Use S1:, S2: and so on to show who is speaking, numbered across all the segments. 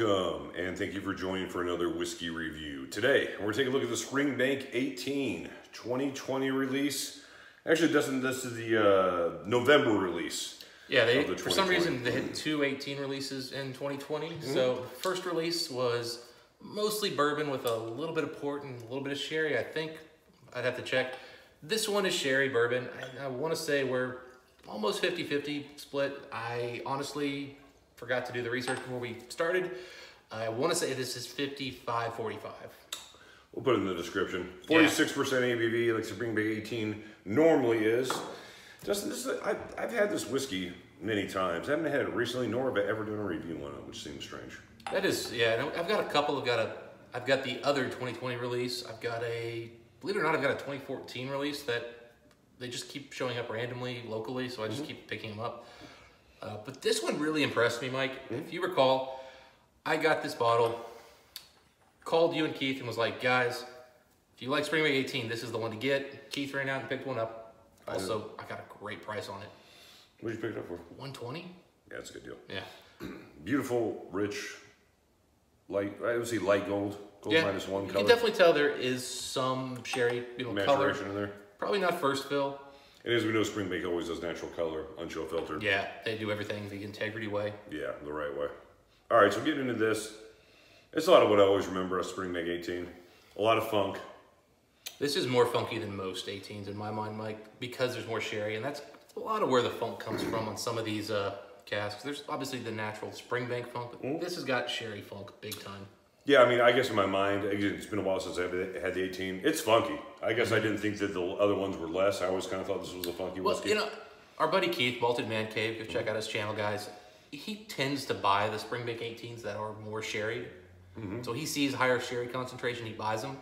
S1: Welcome, and thank you for joining for another whiskey review. Today, we're taking a look at the Springbank 18 2020 release. Actually, doesn't this is the uh, November release.
S2: Yeah, they
S1: the
S2: for some reason they had two 18 releases in 2020. So the first release was mostly bourbon with a little bit of port and a little bit of sherry. I think I'd have to check. This one is sherry bourbon. I, I want to say we're almost 50-50 split. I honestly forgot to do the research before we started. I want to say this is 55-45.
S1: We'll put it in the description. 46% ABV, like Springbank 18 normally is. Justin, this is, I, I've had this whiskey many times. I haven't had it recently, nor have I ever done a review on it, which seems strange.
S2: That is, yeah. I've got a couple. I've got a, I've got the other 2020 release. I've got a, believe it or not, I've got a 2014 release that they just keep showing up randomly locally, so I just mm-hmm. keep picking them up. Uh, but this one really impressed me, Mike. If you recall, I got this bottle, called you and Keith, and was like, guys, if you like Springbank 18, this is the one to get. Keith ran out and picked one up. Also, I got a great price on it.
S1: What did you pick it up for?
S2: 120.
S1: Yeah, it's a good deal.
S2: Yeah.
S1: Beautiful, rich, light, I would say light gold. Gold
S2: Yeah,
S1: minus one
S2: you
S1: color.
S2: can definitely tell there is some sherry, you know, color.
S1: Maturation in there.
S2: Probably not first fill.
S1: And as we know, Springbank always does natural color, unchill filtered.
S2: Yeah, they do everything the integrity way.
S1: Yeah, the right way. All right, so getting into this, it's a lot of what I always remember of Springbank 18. A lot of funk.
S2: This is more funky than most 18s in my mind, Mike, because there's more sherry, and that's a lot of where the funk comes from on some of these uh, casks. There's obviously the natural Springbank funk, but
S1: Mm.
S2: this has got sherry funk big time.
S1: Yeah, I mean, I guess in my mind, again, it's been a while since I've had the 18. It's funky. I guess I didn't think that the other ones were less. I always kind of thought this was a funky
S2: Well,
S1: whiskey.
S2: you know, our buddy Keith, Malted Man Cave, go check out his channel, guys. He tends to buy the Springbank 18s that are more sherry.
S1: Mm-hmm.
S2: So he sees higher sherry concentration, he buys them.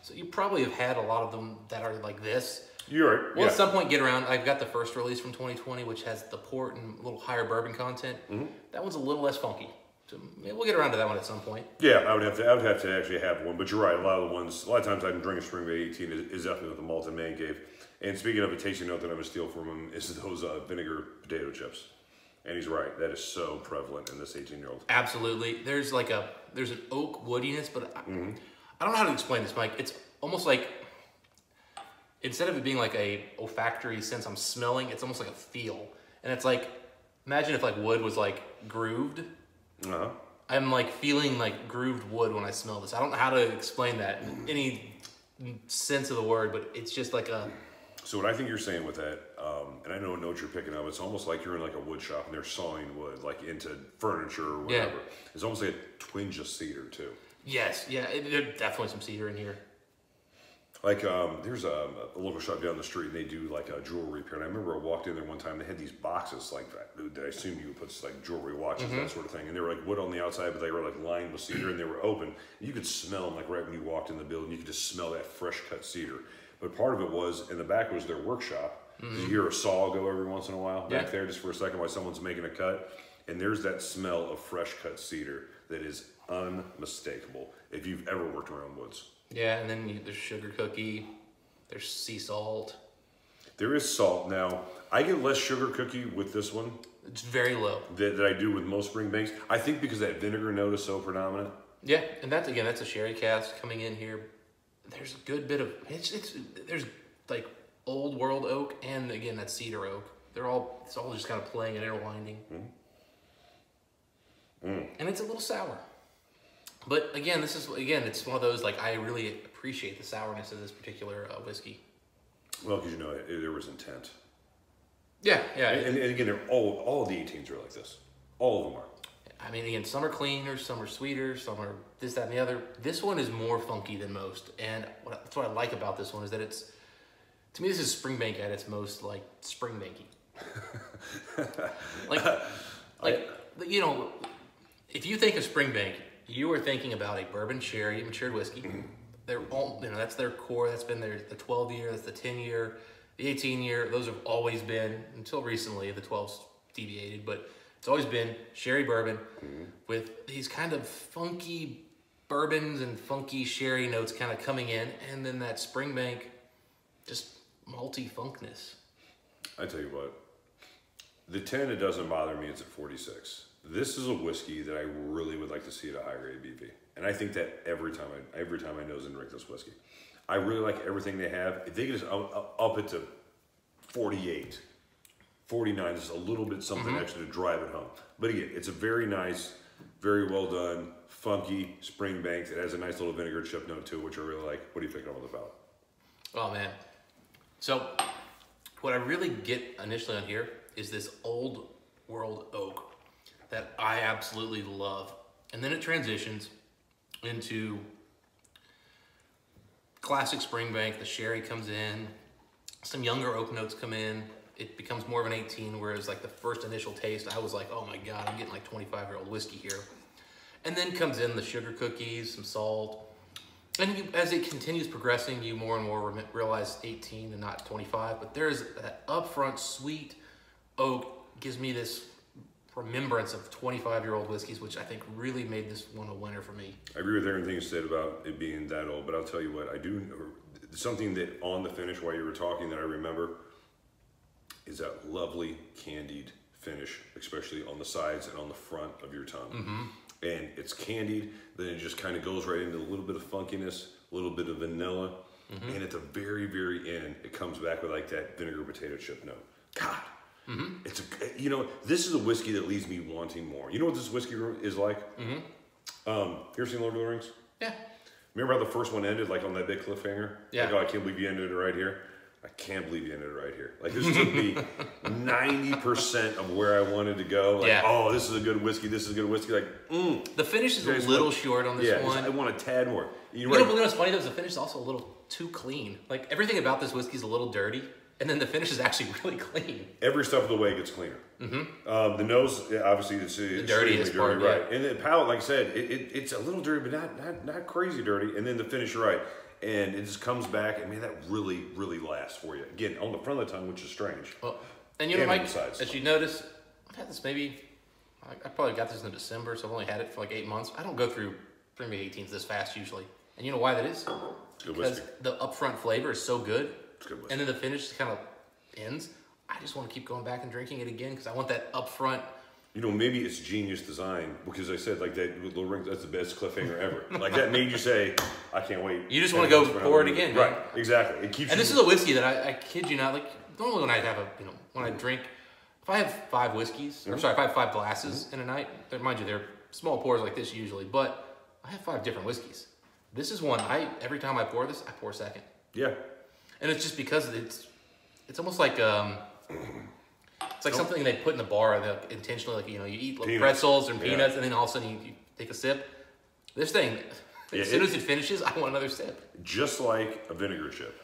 S2: So you probably have had a lot of them that are like this.
S1: You're right.
S2: We'll
S1: yeah.
S2: at some point get around. I've got the first release from 2020, which has the port and a little higher bourbon content.
S1: Mm-hmm.
S2: That one's a little less funky. So maybe we'll get around to that one at some point.
S1: Yeah, I would have to. I would have to actually have one. But you're right. A lot of the ones, a lot of times I can drink a Springbank 18 is, is definitely what the Malted Man Cave. And speaking of a tasting note that I'm gonna steal from him is those uh, vinegar potato chips. And he's right. That is so prevalent in this 18 year old.
S2: Absolutely. There's like a there's an oak woodiness, but I,
S1: Mm-hmm.
S2: I don't know how to explain this, Mike. It's almost like instead of it being like a olfactory sense I'm smelling, it's almost like a feel. And it's like imagine if like wood was like grooved.
S1: Uh huh.
S2: I'm like feeling like grooved wood when I smell this. I don't know how to explain that in any sense of the word, but it's just like a
S1: So what I think you're saying with that, um, and I know know what you're picking up. It's almost like you're in like a wood shop and they're sawing wood, like into furniture or
S2: Yeah.
S1: whatever. It's almost like a twinge of cedar too.
S2: yes, yeah. It, there's definitely some cedar in here.
S1: Like um, there's a, a local shop down the street and they do like a jewelry repair. And I remember I walked in there one time. They had these boxes like that. That I assume you would put like jewelry watches
S2: Mm-hmm.
S1: that sort of thing. And they were like wood on the outside, but they were like lined with cedar and they were open. You could smell them like right when you walked in the building. You could just smell that fresh cut cedar. But part of it was in the back was their workshop. You hear a saw go every once in a while back
S2: Mm-hmm. Yeah.
S1: there just for a second while someone's making a cut. And there's that smell of fresh cut cedar that is unmistakable if you've ever worked around woods.
S2: Yeah, and then you, there's sugar cookie, there's sea salt.
S1: There is salt. Now, I get less sugar cookie with this one
S2: It's very low.
S1: that, that I do with most Springbanks. I think because that vinegar note is so predominant.
S2: Yeah, and that's again, that's a sherry cask coming in here. There's a good bit of it's it's there's like old world oak and again that cedar oak. They're all it's all just kind of playing and interwinding. Mm-hmm. And it's a little sour. But again, this is again, it's one of those like I really appreciate the sourness of this particular uh, whiskey.
S1: Well, because you know it, there was intent.
S2: Yeah, yeah.
S1: And, and again, they're all all of the 18s are like this. All of them are.
S2: I mean, again, some are cleaner, some are sweeter, some are this, that, and the other. This one is more funky than most, and what, that's what I like about this one is that it's, to me, this is Springbank at its most like Springbanky. like, like you know, if you think of Springbank, you are thinking about a bourbon sherry matured whiskey. Mm-hmm. They're all, you know, that's their core. That's been their the 12 year, that's the 10 year, the 18 year. Those have always been until recently. The 12's deviated, but it's always been sherry bourbon mm-hmm. with these kind of funky bourbons and funky sherry notes kind of coming in, and then that Springbank just malty funkness.
S1: I tell you what, The 10, it doesn't bother me. It's at 46. This is a whiskey that I really would like to see at a higher ABV. And I think that every time I every time I nose and drink this whiskey. I really like everything they have. If they could just up, up it to 48, 49, just a little bit something mm-hmm. extra to drive it home. But again, it's a very nice, very well done, funky Springbank It has a nice little vinegar chip note to it, which I really like. What do you think of on the palate?
S2: Oh man. So what I really get initially on here is this old world oak that I absolutely love. And then it transitions into classic Springbank. The sherry comes in, some younger oak notes come in. It becomes more of an 18, whereas like the first initial taste, I was like, oh my God, I'm getting like 25 year old whiskey here. And then comes in the sugar cookies, some salt. And you, as it continues progressing, you more and more realize 18 and not 25. But there's that upfront sweet oak gives me this remembrance of 25 year old whiskeys, which I think really made this one a winner for me.
S1: I agree with everything you said about it being that old, but I'll tell you what, I do something that on the finish while you were talking that I remember is that lovely candied finish, especially on the sides and on the front of your tongue. Mm-hmm. And it's candied, then it just kind of goes right into a little bit of funkiness, a little bit of vanilla, mm-hmm. and at the very, very end, it comes back with like that vinegar potato chip note. God, it's a, you know, this is a whiskey that leaves me wanting more. You know what this whiskey is like? Hmm. Um, you ever seen Lord of the Rings?
S2: Yeah.
S1: Remember how the first one ended, like on that big cliffhanger?
S2: Yeah.
S1: Like, oh, I can't believe you ended it right here. I can't believe you ended it right here. Like this took me ninety percent of where I wanted to go. Like,
S2: Yeah.
S1: oh, this is a good whiskey. This is a good whiskey. Like, mm,
S2: The finish is a little
S1: want-
S2: short on this
S1: yeah,
S2: one.
S1: I want a tad more. You're
S2: You
S1: right.
S2: know, you know what's funny though? Is the finish is also a little too clean. Like everything about this whiskey is a little dirty, and then the finish is actually really clean.
S1: Every step of the way gets cleaner. Um, the nose, obviously, it's the
S2: dirtiest part, yeah.
S1: right? And the palate, like I said, it, it, it's a little dirty, but not, not not crazy dirty. And then the finish, right? And it just comes back, and man, that really, really lasts for you. Again, on the front of the tongue, which is strange.
S2: Well, and you know, Mike,
S1: sides.
S2: as you notice, I've had this maybe. I, I probably got this in December, so I've only had it for like eight months. I don't go through Premier 18s this fast usually, and you know why that is?
S1: Good
S2: Because
S1: whiskey.
S2: the upfront flavor is so good,
S1: It's good whiskey.
S2: and then the finish kind of ends. I just want to keep going back and drinking it again because I want that upfront.
S1: You know, maybe it's genius design because I said like that Little Rings, that's the best cliffhanger ever. like that made you say, I can't wait.
S2: You just wanna go
S1: minutes for
S2: pour it again,
S1: movie.
S2: man.
S1: Right, exactly. It keeps
S2: And this is a whiskey that I, I kid you not, like normally when I have a, you know, when I drink, if I have five whiskeys, or mm-hmm. sorry, if I have five glasses mm-hmm. in a night, mind you, they're small pours like this usually, but I have five different whiskeys. This is one I every time I pour this, I pour second,
S1: yeah.
S2: And it's just because it's it's almost like um. It's like something they put in the bar that intentionally, like you know, you eat like pretzels and
S1: Yeah.
S2: peanuts, and then all of a sudden you, you take a sip. This thing,
S1: Yeah,
S2: as soon
S1: it-
S2: as it finishes, I want another sip.
S1: Just like a vinegar chip,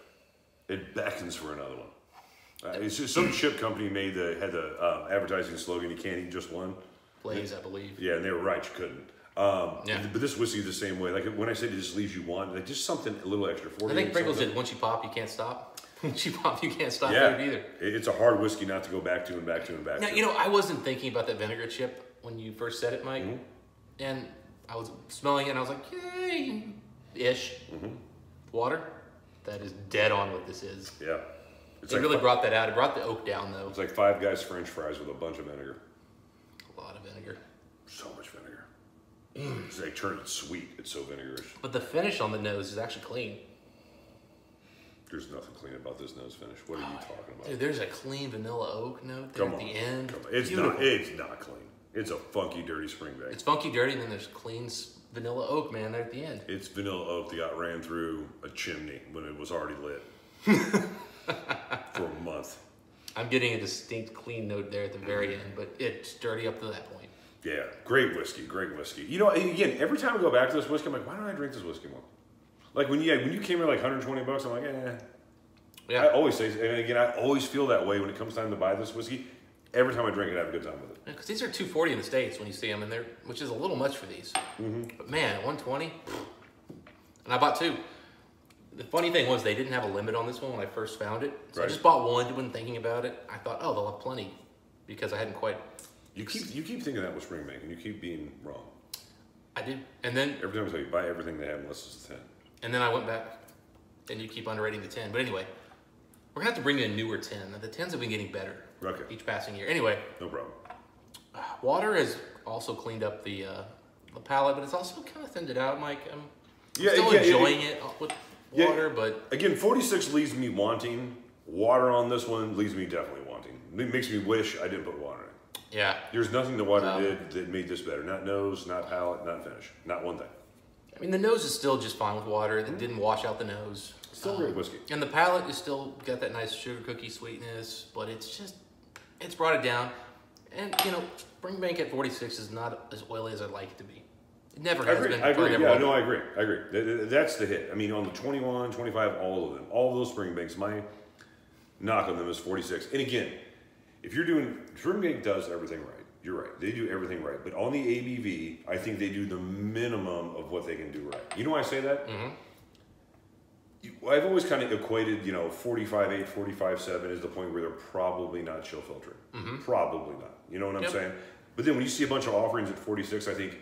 S1: it beckons for another one. Uh, it's just some chip company made the had the um, advertising slogan, "You can't eat just one."
S2: Lay's, I believe.
S1: Yeah, and they were right. You couldn't. Um,
S2: Yeah.
S1: But this whiskey is the same way. Like when I said it just leaves you want, like just something a little extra for
S2: I think Pringles did. Once you pop, you can't stop. Once you pop, you can't stop
S1: Yeah,
S2: either.
S1: It- it's a hard whiskey not to go back to and back to and back
S2: Now,
S1: to.
S2: you know, I wasn't thinking about that vinegar chip when you first said it, Mike.
S1: Mm-hmm.
S2: And I was smelling it and I was like, yay, ish.
S1: Mm-hmm.
S2: Water. That is dead on what this is.
S1: yeah, it's
S2: It
S1: like
S2: really
S1: fi-
S2: brought that out. It brought the oak down, though.
S1: it's like five guys French fries with a bunch of vinegar.
S2: A lot of vinegar.
S1: So much vinegar.
S2: Mm.
S1: Like turned it sweet. It's so vinegarish.
S2: But the finish on the nose is actually clean.
S1: There's nothing clean about this nose finish. What are you talking about?
S2: Dude, there's a clean vanilla oak note there
S1: Come
S2: at
S1: on.
S2: the end.
S1: Come on. It's
S2: Beautiful.
S1: not. It's not clean. It's a funky, dirty Springbank.
S2: It's funky, dirty, and then there's clean vanilla oak, man, there at the end.
S1: It's vanilla oak that got ran through a chimney when it was already lit for a month.
S2: I'm getting a distinct clean note there at the very end, but it's dirty up to that point.
S1: Yeah, great whiskey, great whiskey. You know, again, every time I go back to this whiskey, I'm like, why don't I drink this whiskey more? Like when you when you came in like 120 bucks, I'm like, eh. I always say, and again, I always feel that way when it comes time to buy this whiskey. Every time I drink it, I have a good time with it.
S2: because these are 240 in the states when you see them, and they're which is a little much for these.
S1: Mm-hmm.
S2: But man, 120, and I bought two. The funny thing was they didn't have a limit on this one when I first found it, so I just bought one. Wasn't thinking about it. I thought, oh, they'll have plenty, because I hadn't quite.
S1: You keep you keep thinking that with Springbank, and you keep being wrong.
S2: I did, and then
S1: Every time I tell you buy everything they have unless it's a ten.
S2: and then I went back, and you keep underrating the 10. But anyway, We're gonna have to bring in a newer ten. The tins have been getting better
S1: Okay.
S2: each passing year. Anyway,
S1: No problem.
S2: water has also cleaned up the uh, the palate, but it's also kind of thinned it out, Mike. I'm, I'm
S1: Yeah,
S2: still
S1: yeah, yeah,
S2: enjoying it with water, but
S1: Again, 46 leaves me wanting. Water on this one leaves me definitely wanting. It makes me wish I didn't put water.
S2: Yeah.
S1: There's nothing the water
S2: Um,
S1: did that made this better. Not nose, not palate, not finish. Not one thing.
S2: I mean, the nose is still just fine with water. It didn't wash out the nose.
S1: Still great whiskey.
S2: And the palate is still got that nice sugar cookie sweetness, but it's just, it's brought it down. And, you know, Springbank at 46 is not as oily as I'd like it to be. It never
S1: I
S2: has
S1: agree.
S2: been.
S1: I agree. Yeah, no. I agree. I agree. Th- th- That's the hit. I mean, on the 21, 25, all of them, all of those Springbanks, my knock on them is 46. And again, if you're doing, Springbank does everything right. You're right. They do everything right. But on the ABV, I think they do the minimum of what they can do right. You know why I say that?
S2: Mm-hmm.
S1: I've always kind of equated, you know, 45, 8, 45, 7 is the point where they're probably not chill filtering. Probably not. You know what I'm
S2: Yep.
S1: saying? But then when you see a bunch of offerings at 46, I think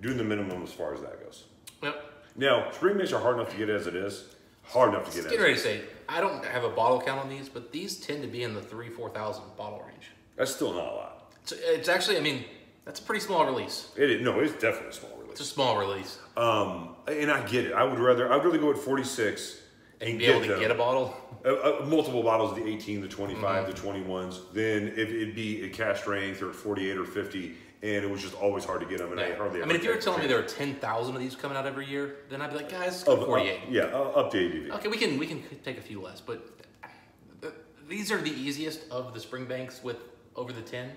S1: doing the minimum as far as that goes.
S2: Yep.
S1: Now, Springbanks are hard enough to get as it is. Hard enough to get
S2: getting ready to say, I don't have a bottle count on these, but these tend to be in the three, 4,000 bottle range.
S1: That's still not a lot.
S2: So it's actually, I mean, that's a pretty small release.
S1: It is, no, it's definitely a small release.
S2: It's a small release.
S1: Um, and I get it. I would rather, I'd rather go at 46 and
S2: Be able to
S1: them-
S2: get a bottle.
S1: uh, uh, multiple bottles of the 18, the 25,
S2: Mm-hmm.
S1: the 21s. Then if it'd be a cask strength or at 48 or 50, and it was just always hard to get them. And I hardly
S2: I mean, if you were telling me there are 10,000 of these coming out every year, then I'd be like, guys,
S1: Of-
S2: go
S1: up-
S2: 48.
S1: yeah, uh, up to ABV.
S2: Okay, we can we can take a few less, but these are the easiest of the Springbanks with over the 10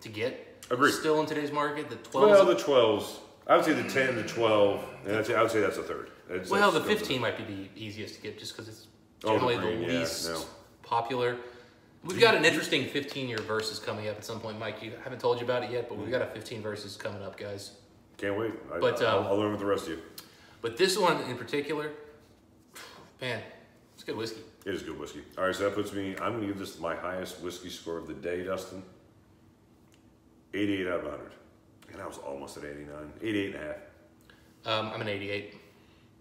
S2: to get.
S1: Hmm? Agreed.
S2: Still in today's market, the 12s.
S1: Well, the 12s. I would say the 10, the 12, and that's, I would say that's a third. That's-
S2: well, the 15 might be the easiest to get just because it's
S1: Oh, the
S2: generally the,
S1: green, yeah,
S2: least
S1: no.
S2: popular. We've got an interesting 15 year versus coming up at some point, Mike. You haven't told you about it yet, but we've got a 15 versus coming up, guys.
S1: Can't wait. I,
S2: But,
S1: I'll,
S2: um,
S1: I'll learn with the rest of you.
S2: But this one in particular, man, it's good whiskey.
S1: It is good whiskey. All right, so that puts me, I'm going to give this my highest whiskey score of the day, Dustin. 88 out of 100. And I was almost at 89. 88 and a half.
S2: Um, I'm an 88.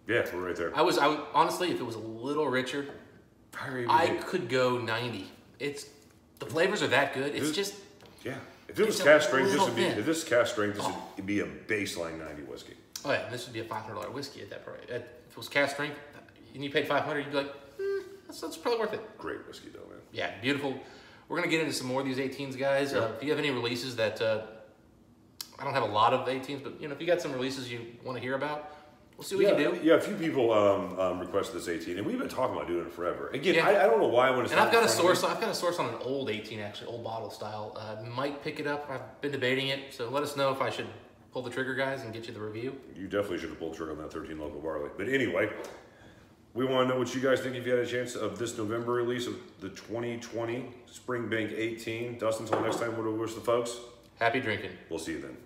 S1: Yeah, we're right there.
S2: I was, I honestly, if it was a little richer, I could go 90. It's the flavors are that good. It's
S1: Dude.
S2: just
S1: Yeah. If it was cask strength, this would be,
S2: thin.
S1: if this cask strength, this would be a baseline 90 whiskey.
S2: oh yeah, this would be a five hundred dollar whiskey at that price. At, if it was cask strength and you paid five hundred, you'd be like, hmm, that's, that's probably worth it.
S1: Great whiskey, though, man.
S2: Yeah, beautiful. We're gonna get into some more of these 18s, guys. Uh, if you have any releases that uh, I don't have a lot of 18s, but you know, if you got some releases you want to hear about, we'll see what
S1: yeah,
S2: we can do.
S1: yeah, a few people um, um, requested this 18, and we've been talking about doing it forever. Again,
S2: Yeah.
S1: I, I don't know why when it's
S2: And I've got a
S1: in front of
S2: source. I've got a source on an old 18, actually, old bottle style. Uh, might pick it up. I've been debating it, so let us know if I should pull the trigger, guys, and get you the review.
S1: You definitely should have pulled the trigger on that 13 local barley. But anyway, we want to know what you guys think if you had a chance of this November release of the 2020 Springbank 18. Dustin, until next time, what do we wish the folks?
S2: Happy drinking.
S1: We'll see you then.